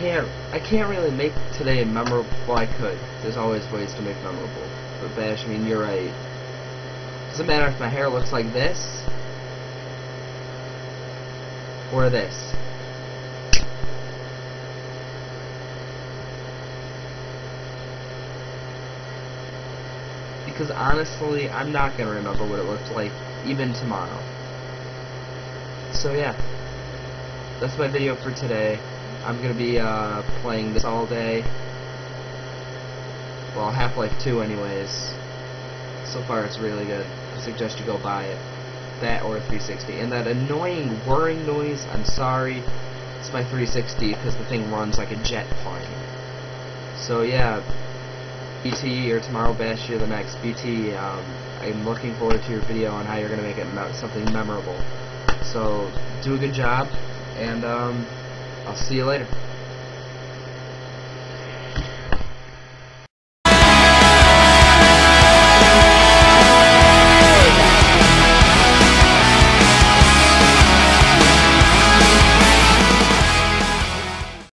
can't really make today memorable. Well, I could. There's always ways to make memorable. But Bash, I mean, you're right. Doesn't matter if my hair looks like this or this. Because honestly, I'm not gonna remember what it looked like even tomorrow. So yeah, that's my video for today. I'm gonna be uh, playing this all day. Well, Half-Life 2 anyways. So far it's really good. I suggest you go buy it. That or 360. And that annoying whirring noise, I'm sorry. It's my 360 because the thing runs like a jet plane. So yeah, BT or tomorrow bash you the next BT. Um, I'm looking forward to your video on how you're going to make it me something memorable. So do a good job, and um, I'll see you later.